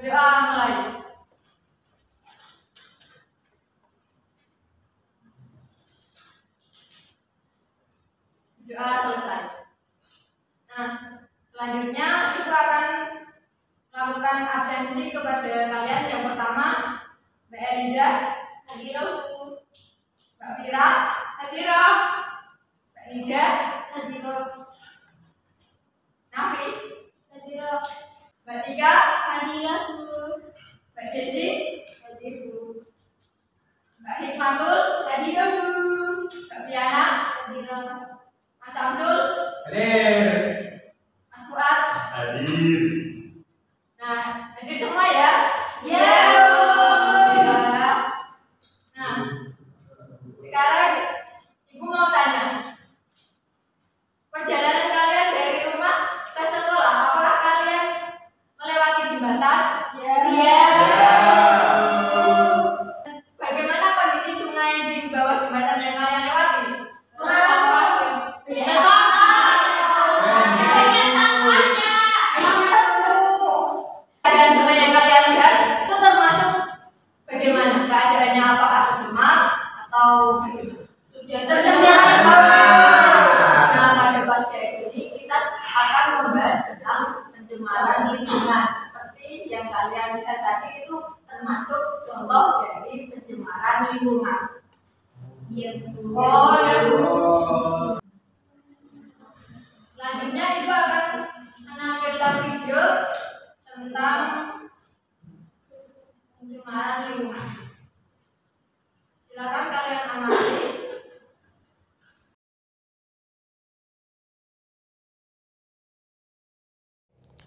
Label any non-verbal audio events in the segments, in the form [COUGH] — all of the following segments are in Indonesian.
Berdoa mulai. Doa selesai. Nah, selanjutnya kita akan melakukan atensi kepada kalian. Yang pertama, Mbak Eliza, Hadirohku, Mbak Fira, Hadiroh, Mbak Nida, hadiroh, Nafis, hadiroh, Mbak Tika, Adhiratha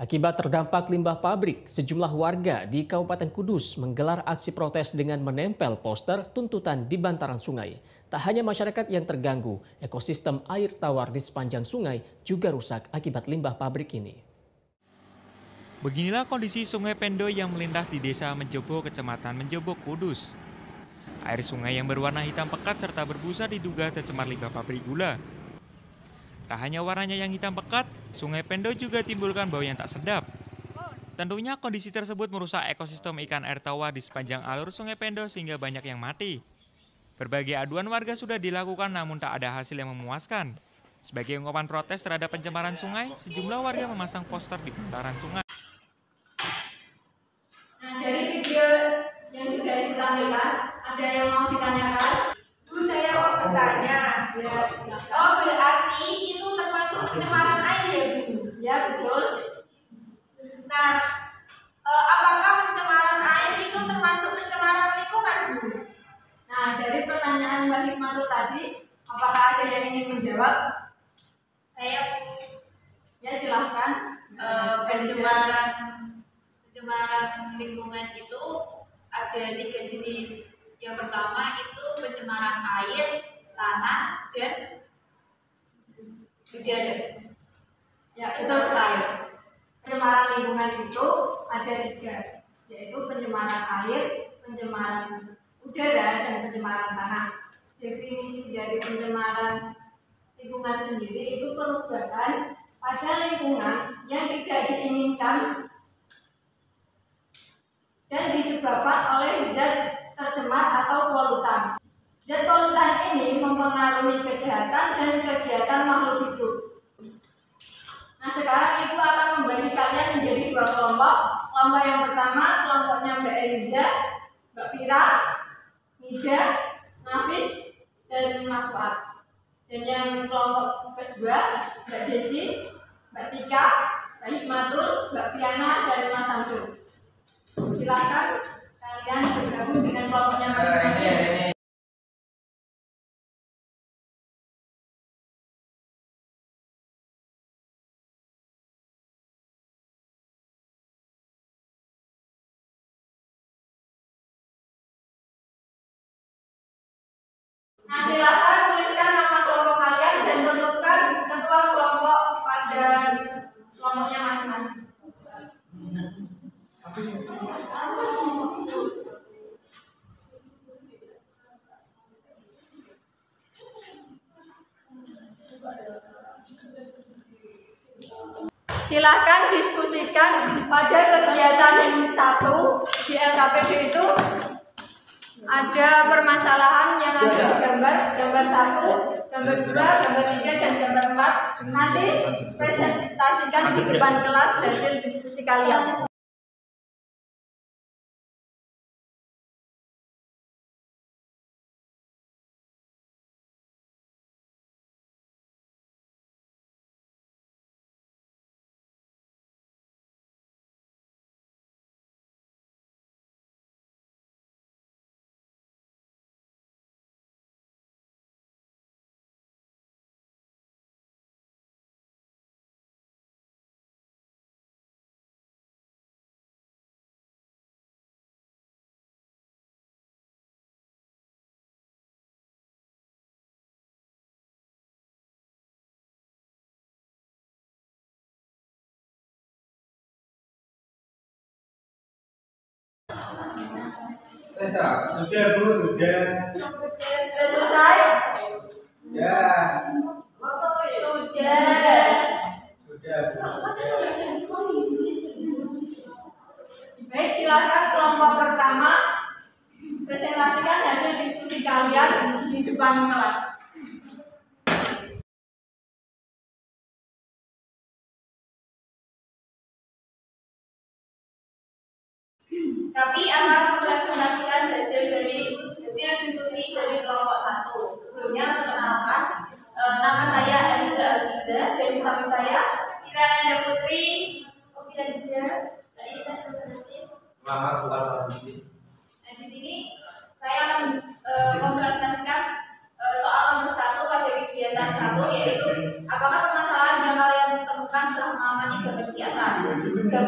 Akibat terdampak limbah pabrik, sejumlah warga di Kabupaten Kudus menggelar aksi protes dengan menempel poster tuntutan di bantaran sungai. Tak hanya masyarakat yang terganggu, ekosistem air tawar di sepanjang sungai juga rusak akibat limbah pabrik ini. Beginilah kondisi Sungai Pendo yang melintas di Desa Menjobo, Kecamatan Menjobo, Kudus. Air sungai yang berwarna hitam pekat serta berbusa diduga tercemar limbah pabrik gula. Tak hanya warnanya yang hitam pekat, Sungai Pendo juga timbulkan bau yang tak sedap. Tentunya kondisi tersebut merusak ekosistem ikan air tawar di sepanjang alur Sungai Pendo sehingga banyak yang mati. Berbagai aduan warga sudah dilakukan namun tak ada hasil yang memuaskan. Sebagai ungkapan protes terhadap pencemaran sungai, sejumlah warga memasang poster di bantaran sungai. Nah, dari video yang sudah ditampilkan, ada yang mau ditanyakan? Bu, saya mau bertanya. Ya, Oh, berarti itu termasuk pencemaran air ya, Bu? ya betul. Nah, eh, apakah pencemaran air itu termasuk pencemaran lingkungan, Bu? Nah, dari pertanyaan Mbak Hikmatul tadi, apakah ada yang ingin menjawab? Saya Ya, silahkan. eh, pencemaran pencemaran lingkungan itu ada pencemaran lingkungan itu ada tiga, yaitu pencemaran air, pencemaran udara, dan pencemaran tanah. Definisi dari pencemaran lingkungan sendiri itu perubahan pada lingkungan yang tidak diinginkan dan disebabkan oleh zat tercemar atau polutan. Zat polutan ini mempengaruhi kesehatan dan kegiatan makhluk hidup. Nah sekarang kalian menjadi dua kelompok. Kelompok yang pertama kelompoknya Mbak Eliza, Mbak Fira, Mida, Nafis, dan Mas Fuad. Dan yang kelompok kedua Mbak Desi, Mbak Tika, Mbak Hikmatul, Mbak Fiana, dan Mas Samsul. Silakan kalian bergabung dengan kelompoknya Nah, masing-masing. Pada kegiatan satu di LKPD itu ada permasalahan yang ada di gambar gambar satu, gambar dua, gambar tiga dan gambar empat. Nanti presentasikan di depan kelas hasil diskusi kalian. Tessa, sudah bu, sudah. Sudah selesai? Ya,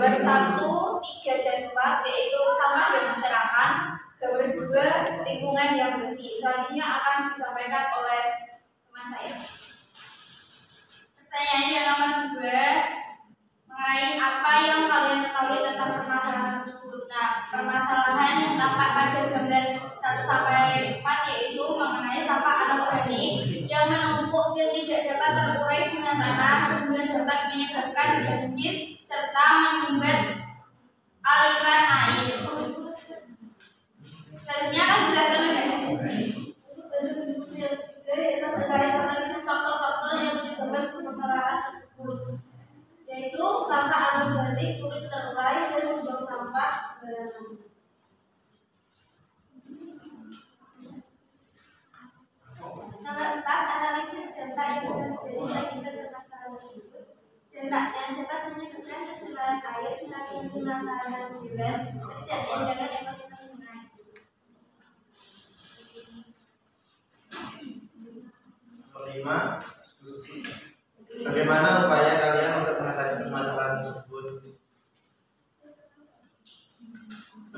Gambar satu, tiga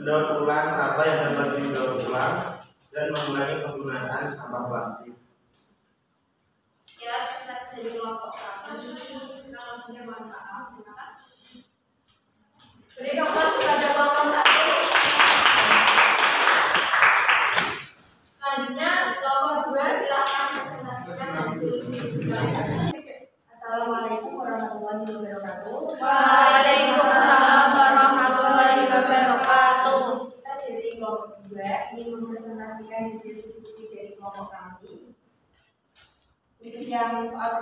Mendaur ulang sampah yang dapat didaur ulang dan mengurangi penggunaan sampah plastik.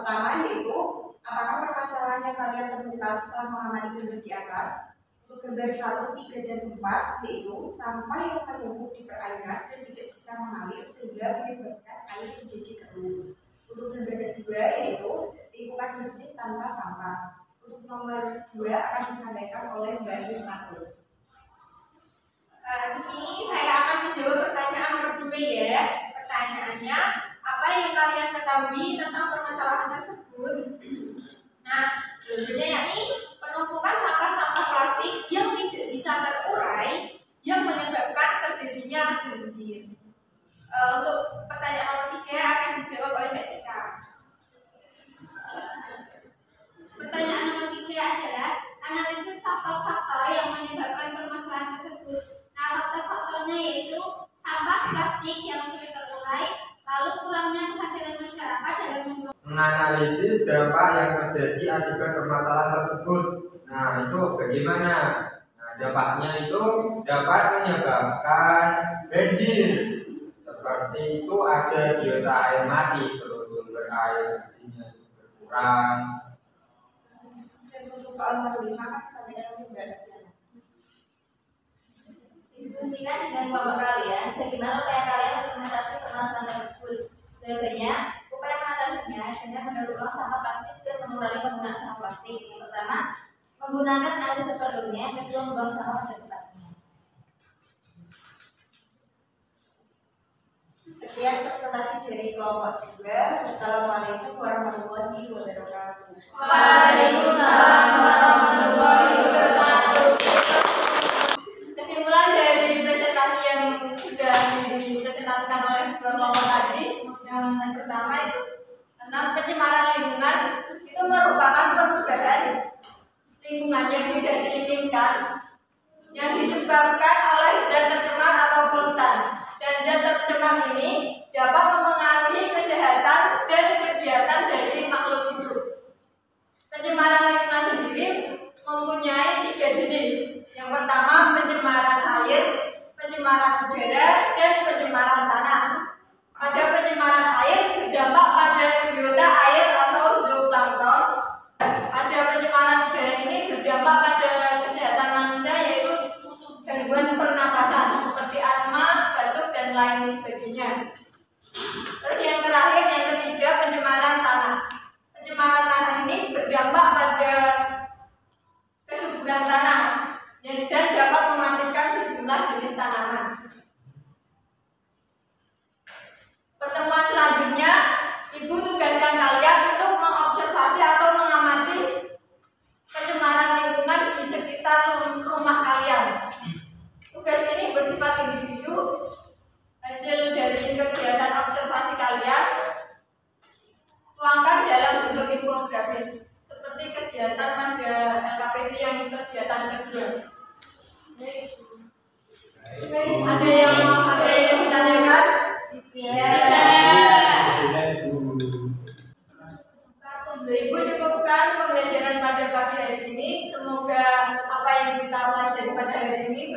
Pertama yaitu apakah permasalahan yang kalian temukan setelah mengamati gambar di atas untuk gambar 1, 3, dan 4 yaitu sampah yang menumpuk di perairan dan tidak bisa mengalir sehingga menyebabkan air menjadi keruh. Untuk gambar kedua yaitu lingkungan bersih tanpa sampah. Untuk nomor dua akan disampaikan oleh Mbak Hikmatul. Eh, di sini saya akan menjawab pertanyaan nomor dua ya. Pertanyaannya, apa yang kalian ketahui tentang permasalahan tersebut? Nah, jawabannya yakni penumpukan sampah-sampah plastik yang tidak bisa terurai yang menyebabkan terjadinya banjir. Eh, untuk pertanyaan nomor tiga akan dijawab oleh Mbak bagaimana? Nah, dampaknya itu dapat menyebabkan banjir. Seperti itu ada biota air mati, terus sumber air bersihnya berkurang. Untuk soal nomor lima Diskusikan dengan kelompok kalian bagaimana upaya kalian untuk mengatasi permasalahan tersebut. sebenarnya upaya mengatasinya dengan mendaur ulang sampah plastik Gunakan ada sebelumnya ketika membuang sampah pada tempatnya. Sekian presentasi dari kelompok kedua. Wassalamualaikum warahmatullahi wabarakatuh. Waalaikumsalam warahmatullahi wabarakatuh. Kesimpulan dari presentasi yang sudah dipresentasikan oleh kelompok tadi, yang pertama itu tentang pencemaran lingkungan itu merupakan perubahan lingkungan yang tidak diinginkan yang disebabkan oleh zat tercemar atau polutan dan zat tercemar ini dapat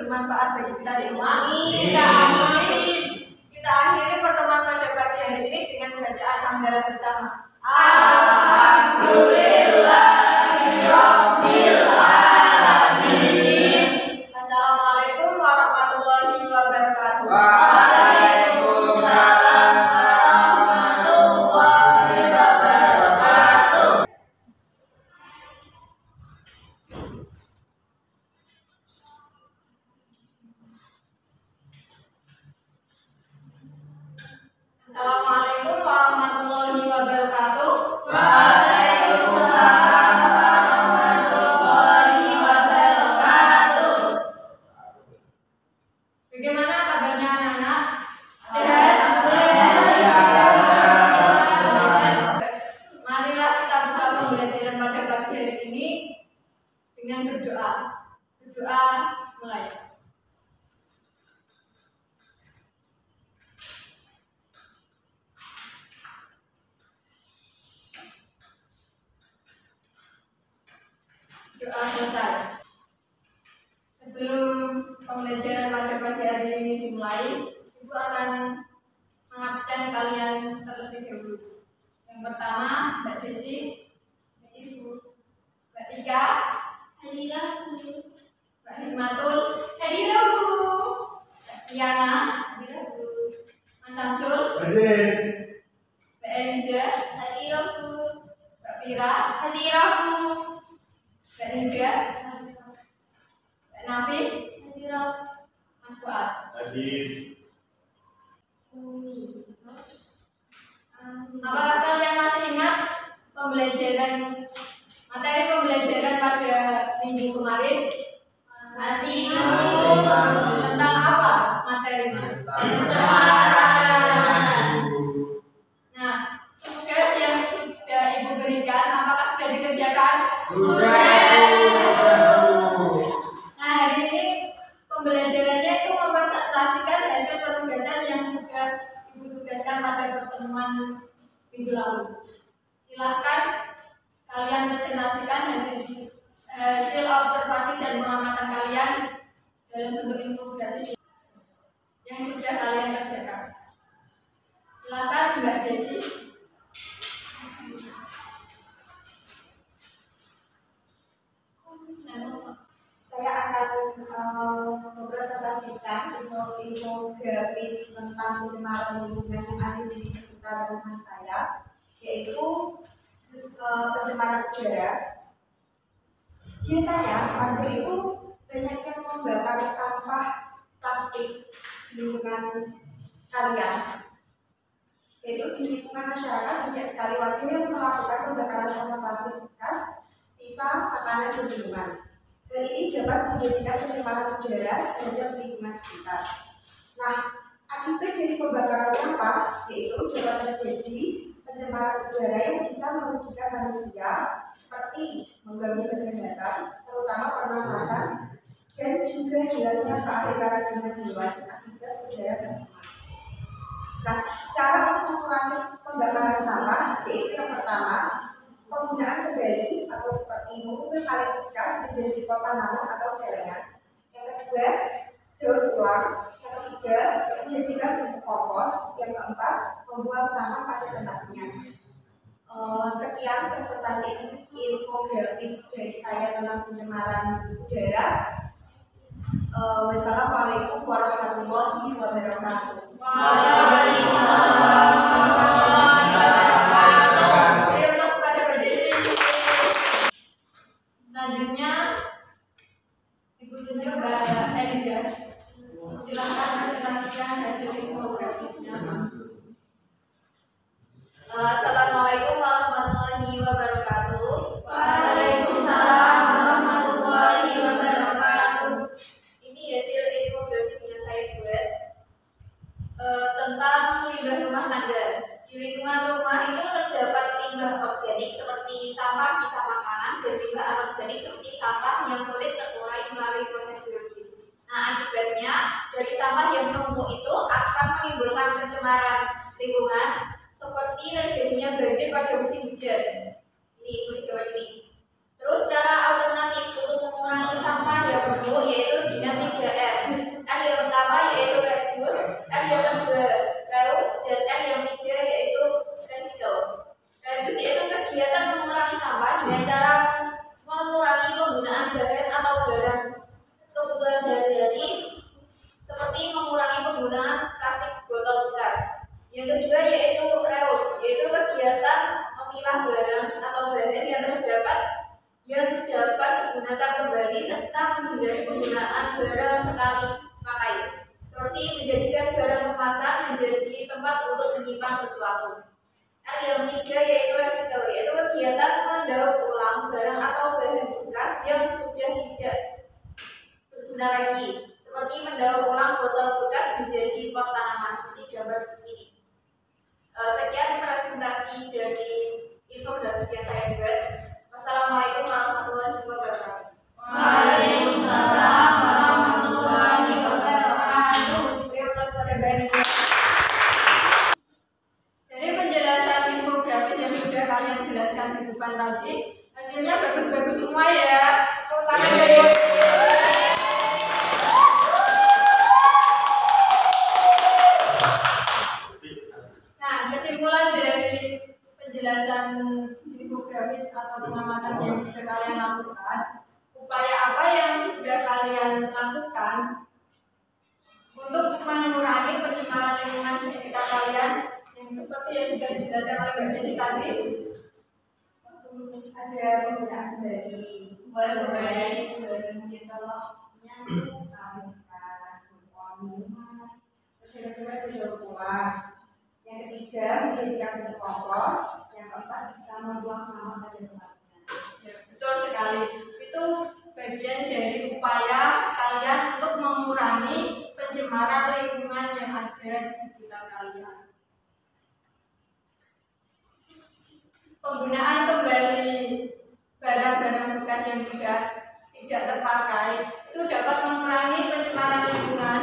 bermanfaat bagi kita semua. Kita akhiri, kita akhiri pertemuan pada pagi hari ini dengan bacaan hamdalah bersama. Alhamdulillah. Yang pertama Mbak titi Yeah. [LAUGHS] pencemaran lingkungan yang ada di sekitar rumah saya, yaitu eh, pencemaran udara. Biasanya warga itu banyak yang membakar sampah plastik di lingkungan kalian. Yaitu di lingkungan masyarakat banyak sekali warga yang melakukan pembakaran sampah plastik bekas, sisa makanan dan minuman. Hal ini dapat menjadikan pencemaran udara terhadap lingkungan sekitar. Nah, akibat dari pembakaran sampah yaitu dapat terjadi pencemaran udara yang bisa merugikan manusia seperti mengganggu kesehatan, terutama pernafasan, dan juga hilangnya keanekaragaman hewan akibat udara tercemar. Nah, cara untuk mengurangi pembakaran sampah yaitu yang pertama penggunaan kembali atau seperti mengubah kaleng bekas menjadi pot tanaman atau celengan. Yang kedua, daur ulang. Ketiga, menjadikan pupuk kompos. Yang keempat, membuang sampah pada tempatnya. Eh, sekian presentasi infografis dari saya tentang pencemaran udara. Eh, wassalamualaikum warahmatullahi wabarakatuh. Terima sesuatu. R yang ketiga yaitu recycle, yaitu kegiatan mendaur ulang barang atau bahan bekas yang sudah tidak berguna lagi, seperti mendaur ulang botol bekas menjadi pot tanaman seperti gambar ini. Eh, sekian presentasi dari infografis yang saya buat. Wassalamualaikum warahmatullahi wabarakatuh. Waalaikumsalam warahmatullahi wabarakatuh. Terima kasih kepada Mbak Elia. Dari penjelasan infografis yang sudah kalian depan tadi, hasilnya bagus-bagus semua ya. Dari Nah, kesimpulan dari penjelasan infografis atau pengamatan yang sudah kalian lakukan, upaya apa yang sudah kalian lakukan untuk mengurangi pencemaran lingkungan di sekitar kalian yang seperti yang sudah dijelaskan oleh Mbak Desi tadi. Ada penggunaan kembali Kembali. kembali mungkin contohnya bekas botol minuman terus yang kedua daur ulang yang ketiga menjadikan pupuk kompos yang keempat bisa membuang sampah pada tempatnya Ya, betul sekali. Itu bagian dari upaya kalian untuk mengurangi pencemaran lingkungan yang ada di sekitar kalian. Penggunaan barang-barang bekas yang sudah tidak terpakai itu dapat mengurangi pencemaran lingkungan.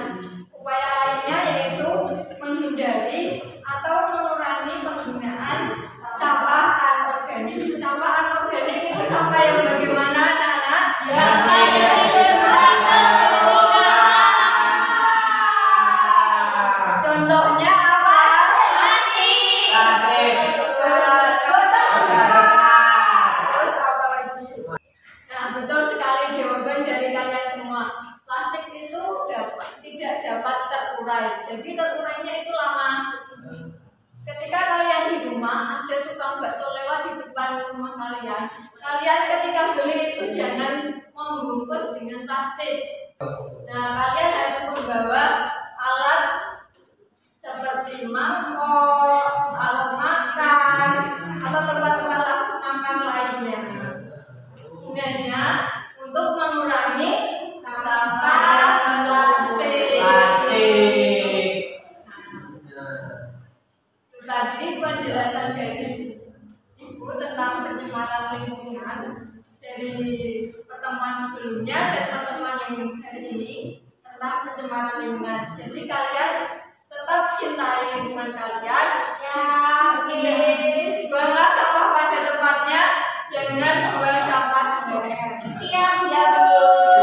Tentang pencemaran lingkungan dari pertemuan sebelumnya dan pertemuan yang hari ini tentang pencemaran lingkungan. Jadi kalian tetap cintai lingkungan kalian. Ya, oke. Buanglah sampah pada tempatnya, jangan buang sampah sembarangan. Siap, Ya, Bu.